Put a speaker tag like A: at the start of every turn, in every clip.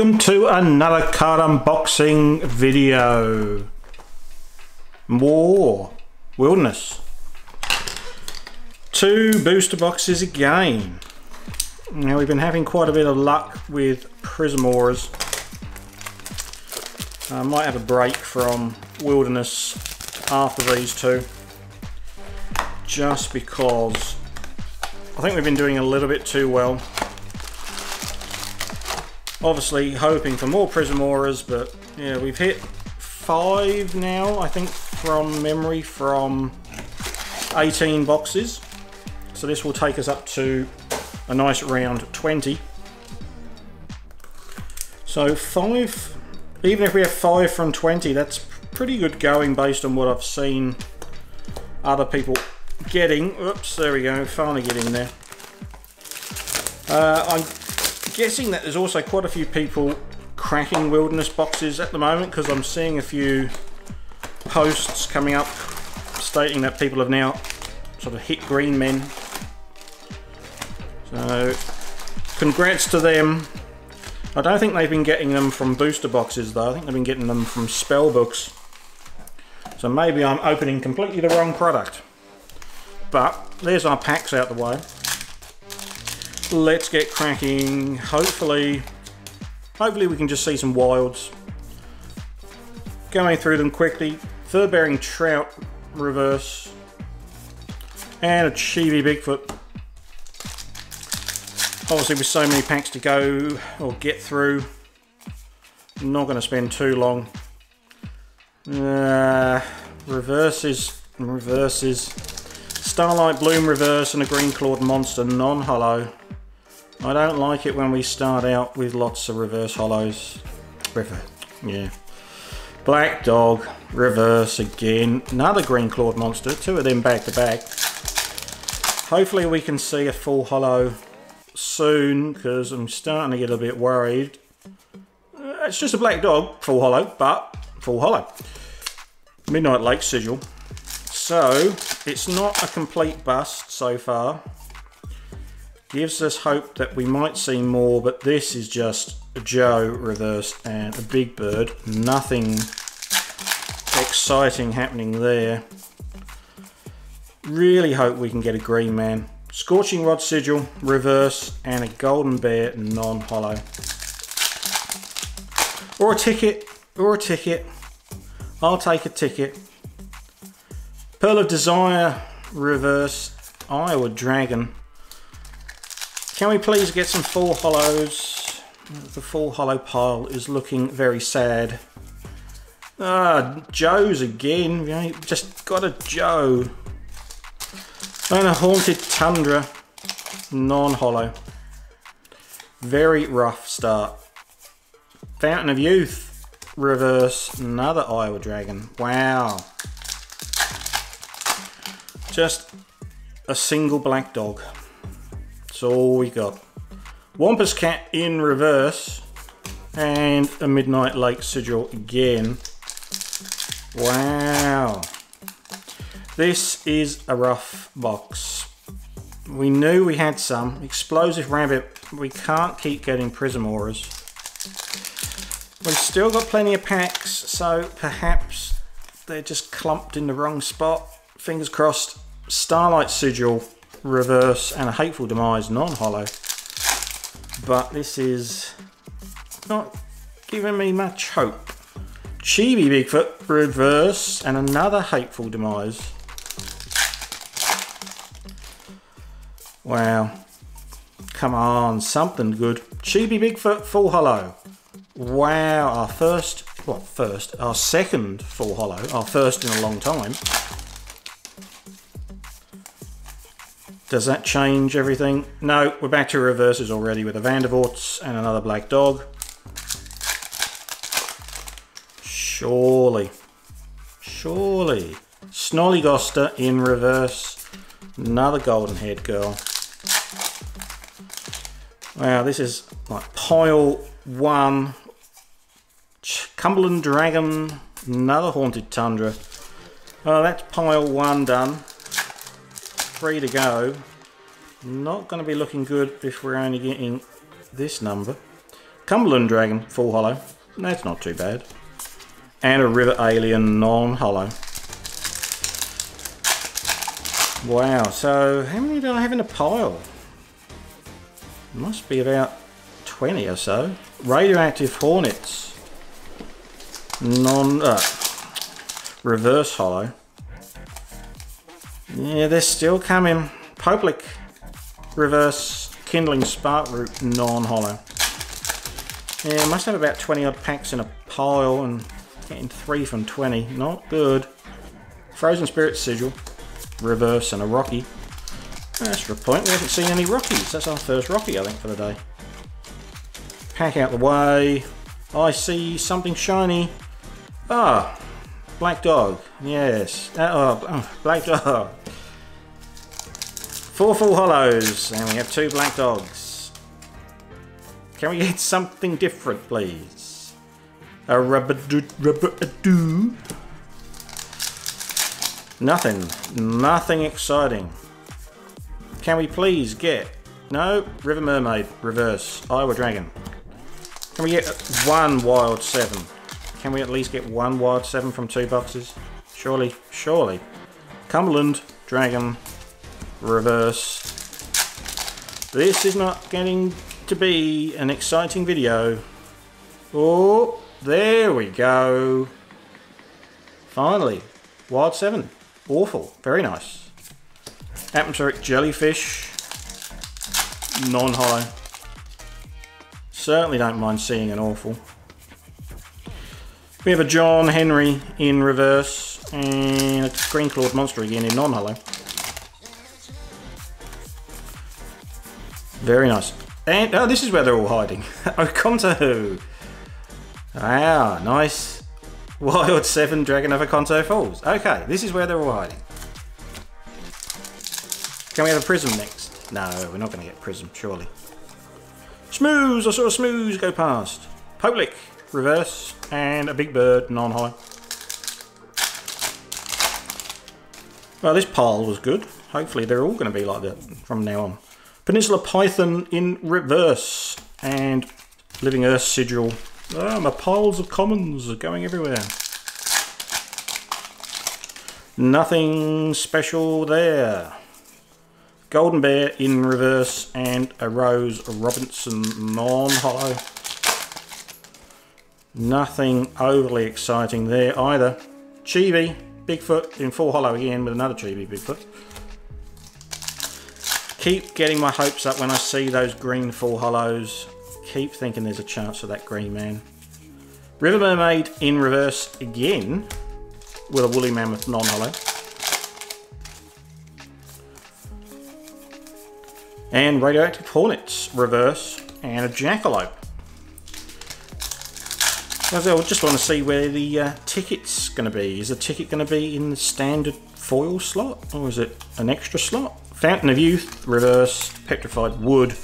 A: welcome to another card unboxing video. More Wilderness. Two booster boxes again. Now we've been having quite a bit of luck with Prismores. I might have a break from Wilderness after these two. Just because I think we've been doing a little bit too well Obviously hoping for more Prismoras, but yeah, we've hit five now, I think, from memory, from 18 boxes. So this will take us up to a nice round 20. So five, even if we have five from 20, that's pretty good going based on what I've seen other people getting. Oops, there we go, finally getting there. Uh, I guessing that there's also quite a few people cracking wilderness boxes at the moment because I'm seeing a few posts coming up stating that people have now sort of hit green men. So congrats to them. I don't think they've been getting them from booster boxes though. I think they've been getting them from spell books. So maybe I'm opening completely the wrong product. But there's our packs out the way let's get cracking. Hopefully, hopefully we can just see some wilds. Going through them quickly. Fur bearing trout reverse. And a Chibi Bigfoot. Obviously with so many packs to go or get through, I'm not gonna spend too long. Uh, reverses, reverses. Starlight Bloom reverse and a green clawed monster non-hollow. I don't like it when we start out with lots of reverse hollows. River, yeah. Black dog, reverse again. Another green clawed monster, two of them back to back. Hopefully we can see a full hollow soon because I'm starting to get a bit worried. Uh, it's just a black dog, full hollow, but full hollow. Midnight Lake Sigil. So, it's not a complete bust so far gives us hope that we might see more, but this is just a Joe reverse and a big bird. Nothing exciting happening there. Really hope we can get a green man. Scorching Rod Sigil, reverse, and a Golden Bear non-hollow. Or a ticket, or a ticket. I'll take a ticket. Pearl of Desire, reverse, Iowa Dragon, can we please get some full hollows? The full hollow pile is looking very sad. Ah, Joe's again. We just got a Joe. And a Haunted Tundra. Non-hollow. Very rough start. Fountain of Youth. Reverse. Another Iowa Dragon. Wow. Just a single black dog. So we got Wampus Cat in reverse and a Midnight Lake Sigil again. Wow. This is a rough box. We knew we had some. Explosive Rabbit, we can't keep getting Prism Auras. We've still got plenty of packs, so perhaps they're just clumped in the wrong spot. Fingers crossed. Starlight Sigil reverse, and a Hateful Demise non-hollow. But this is not giving me much hope. Chibi Bigfoot reverse, and another Hateful Demise. Wow. Come on, something good. Chibi Bigfoot full hollow. Wow, our first, well first, our second full hollow, our first in a long time. Does that change everything? No, we're back to reverses already with a Van Vandervoorts and another Black Dog. Surely. Surely. Snollygoster in reverse. Another golden haired girl. Wow, this is like pile one. Cumberland Dragon, another Haunted Tundra. Oh, that's pile one done three to go. Not going to be looking good if we're only getting this number. Cumberland Dragon, full hollow. That's not too bad. And a River Alien non-hollow. Wow, so how many did I have in a pile? Must be about 20 or so. Radioactive Hornets. Non... Uh, reverse hollow. Yeah, they're still coming. Public reverse kindling spark root non-hollow. Yeah, must have about 20 odd packs in a pile and getting three from 20. Not good. Frozen Spirit Sigil, reverse and a Rocky. That's a point, we haven't seen any Rockies. That's our first Rocky, I think, for the day. Pack out the way. I see something shiny. Ah, Black Dog. Yes. Uh, oh, oh Black Dog. Four full hollows, and we have two black dogs. Can we get something different, please? A rubber do, rubber do. Nothing. Nothing exciting. Can we please get... No, River Mermaid, reverse, Iowa Dragon. Can we get one Wild 7? Can we at least get one Wild 7 from two boxes? Surely, surely. Cumberland, Dragon, reverse. This is not getting to be an exciting video. Oh, there we go. Finally, Wild 7. Awful. Very nice. Atmospheric jellyfish. Non-high. Certainly don't mind seeing an awful. We have a John Henry in reverse and a green clawed monster again in non-hollow. Very nice. And, oh, this is where they're all hiding. Oh, who? Ah, nice. Wild 7 Dragon of Oconto Falls. Okay, this is where they're all hiding. Can we have a prism next? No, we're not going to get prism, surely. Smooze! I saw a smooze go past. Public, reverse, and a big bird, non-high. Well, this pile was good. Hopefully they're all going to be like that from now on. Peninsula Python in reverse and Living Earth Sigil. oh, my piles of commons are going everywhere. Nothing special there. Golden Bear in reverse and a Rose Robinson non-hollow. Nothing overly exciting there either. Chibi, Bigfoot in full hollow again with another Chibi Bigfoot keep getting my hopes up when I see those green full hollows. Keep thinking there's a chance for that green man. River Mermaid in reverse again with a Woolly Mammoth non-hollow. And Radioactive Hornets reverse and a Jackalope. I just want to see where the uh, ticket's going to be. Is the ticket going to be in the standard foil slot or is it an extra slot? Fountain of Youth, reverse, petrified wood,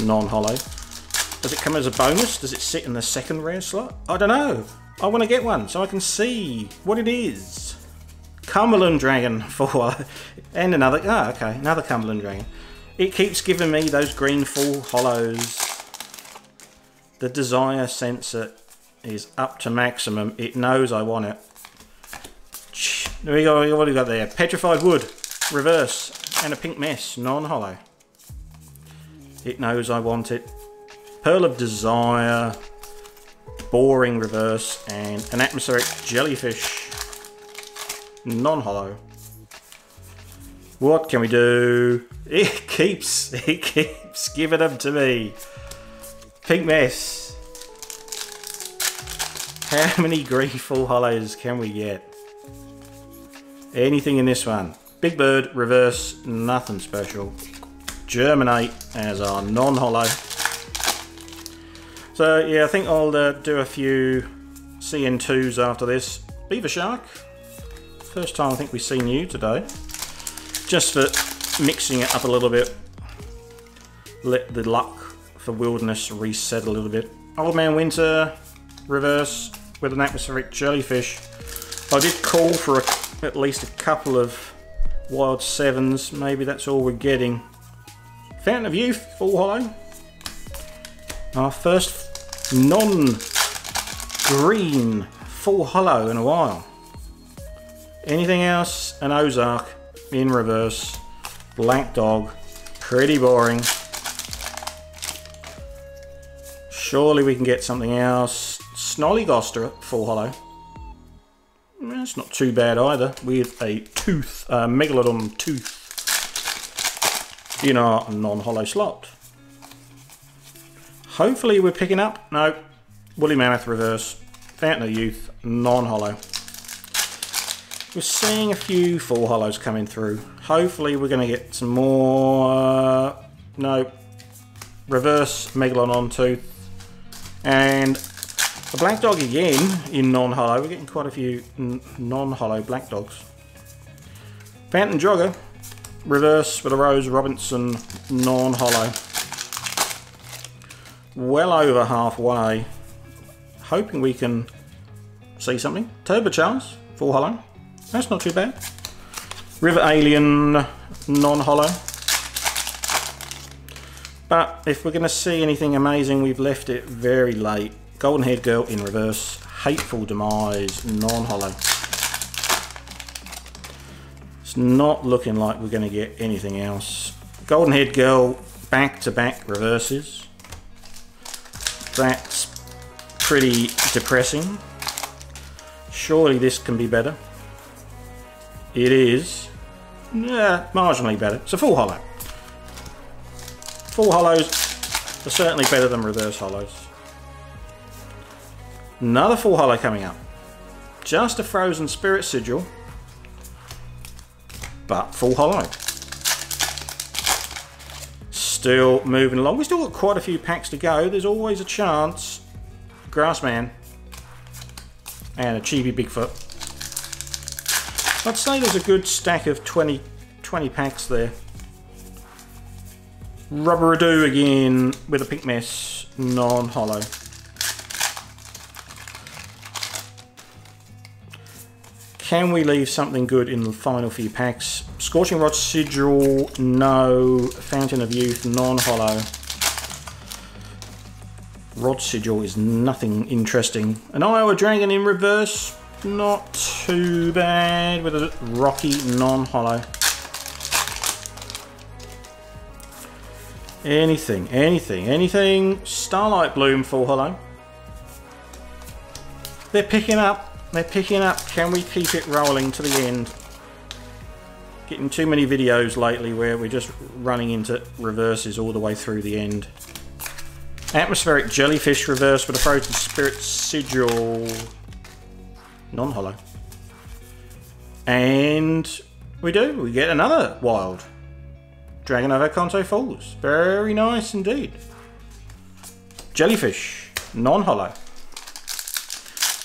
A: non-hollow. Does it come as a bonus? Does it sit in the second rare slot? I don't know. I want to get one so I can see what it is. Cumberland Dragon for and another. Oh, okay, another Cumberland Dragon. It keeps giving me those green full hollows. The desire sensor is up to maximum. It knows I want it. There we go. What do we got there? Petrified wood, reverse, and a pink mess, non-hollow. It knows I want it. Pearl of Desire, Boring Reverse, and an Atmospheric Jellyfish, non-hollow. What can we do? It keeps, it keeps giving them to me. Pink mess. How many green full hollows can we get? Anything in this one? Big Bird, reverse, nothing special. Germinate as our non-hollow. So yeah, I think I'll uh, do a few CN2s after this. Beaver Shark, first time I think we've seen you today. Just for mixing it up a little bit. Let the luck for Wilderness reset a little bit. Old Man Winter, reverse, with an atmospheric jellyfish. I did call for a, at least a couple of wild sevens. Maybe that's all we're getting. Fountain of Youth, full hollow. Our first non-green full hollow in a while. Anything else? An Ozark in reverse. Black Dog. Pretty boring. Surely we can get something else. Snollygoster full hollow. It's not too bad either, with a tooth, a uh, megalodon tooth in our non-hollow slot. Hopefully we're picking up, no, woolly mammoth reverse, fountain of youth, non-hollow. We're seeing a few full hollows coming through. Hopefully we're going to get some more, uh, no, reverse megalodon tooth and a black dog again in non-hollow. We're getting quite a few non-hollow black dogs. Phantom Jogger, reverse with a Rose Robinson non-hollow. Well over halfway. Hoping we can see something. Turbo Charles, full hollow. That's not too bad. River Alien, non-hollow. But if we're going to see anything amazing, we've left it very late. Golden Haired Girl in reverse. Hateful Demise, non-hollow. It's not looking like we're going to get anything else. Golden Haired Girl, back-to-back -back reverses. That's pretty depressing. Surely this can be better. It is. Yeah, marginally better. It's a full hollow. Full hollows are certainly better than reverse hollows. Another full hollow coming up. Just a Frozen Spirit Sigil, but full hollow. Still moving along. We still got quite a few packs to go. There's always a chance. Grassman and a Chibi Bigfoot. I'd say there's a good stack of 20, 20 packs there. Rubberadoo again with a pink Mess non-hollow. Can we leave something good in the final few packs? Scorching Rod Sigil, no. Fountain of Youth, non-hollow. Rod Sigil is nothing interesting. An Iowa Dragon in reverse, not too bad with a rocky non-hollow. Anything, anything, anything. Starlight Bloom full hollow. They're picking up they're picking up. Can we keep it rolling to the end? Getting too many videos lately where we're just running into reverses all the way through the end. Atmospheric jellyfish reverse with a frozen spirit sigil. Non-hollow. And we do. We get another wild. Dragon of Oconto Falls. Very nice indeed. Jellyfish. Non-hollow.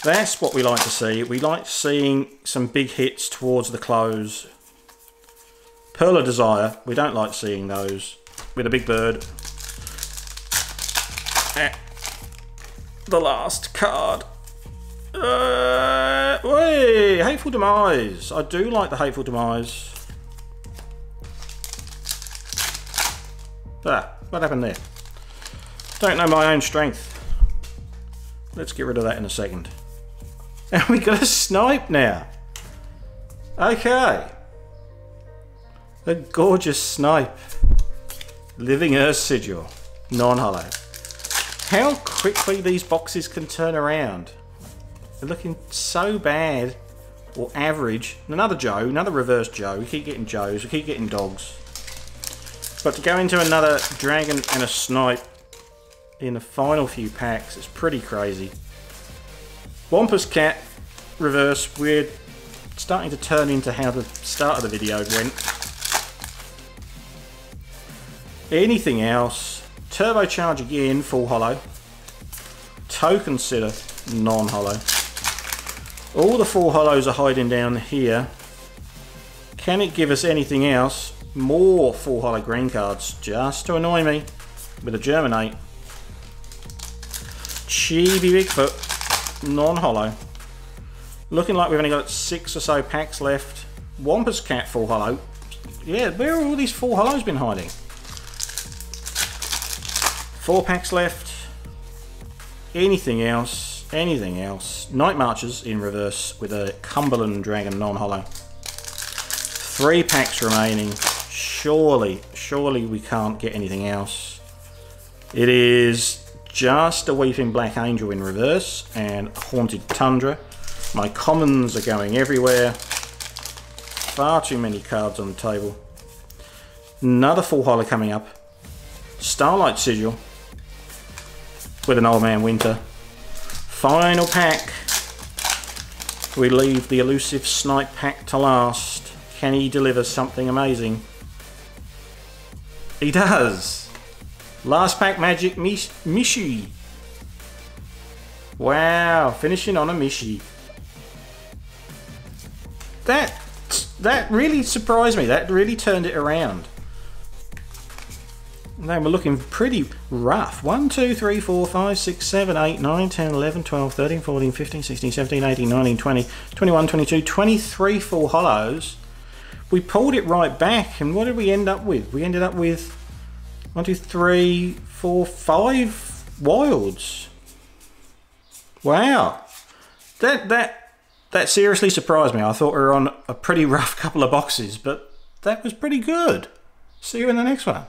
A: That's what we like to see. We like seeing some big hits towards the close. Pearl of Desire, we don't like seeing those. With a big bird. Eh. The last card. Uh, wait, Hateful Demise. I do like the Hateful Demise. Ah, what happened there? Don't know my own strength. Let's get rid of that in a second. And we got a snipe now. Okay. A gorgeous snipe. Living Earth Sigil. Non-hollow. How quickly these boxes can turn around. They're looking so bad. Or average. Another Joe. Another reverse Joe. We keep getting Joes. We keep getting dogs. But to go into another dragon and a snipe in the final few packs, it's pretty crazy. Wampus Cat reverse. We're starting to turn into how the start of the video went. Anything else? Turbocharge again, full hollow. Token consider non-hollow. All the full hollows are hiding down here. Can it give us anything else? More full hollow green cards, just to annoy me with a Germinate. Chibi Bigfoot non-hollow. Looking like we've only got six or so packs left. Wampus Cat full hollow. Yeah, where have all these full hollows been hiding? Four packs left. Anything else? Anything else? Night marches in reverse with a Cumberland Dragon non-hollow. Three packs remaining. Surely, surely we can't get anything else. It is just a Weeping Black Angel in reverse and Haunted Tundra. My commons are going everywhere. Far too many cards on the table. Another full holler coming up. Starlight Sigil with an Old Man Winter. Final pack. We leave the elusive Snipe pack to last. Can he deliver something amazing? He does! Last pack magic Mish Mishi. Wow, finishing on a Mishi. That that really surprised me. That really turned it around. They were looking pretty rough. 1, 2, 3, 4, 5, 6, 7, 8, 9, 10, 11, 12, 13, 14, 15, 16, 17, 18, 19, 20, 21, 22, 23 full hollows. We pulled it right back, and what did we end up with? We ended up with one, two, three, four, five wilds. Wow. That that that seriously surprised me. I thought we were on a pretty rough couple of boxes, but that was pretty good. See you in the next one.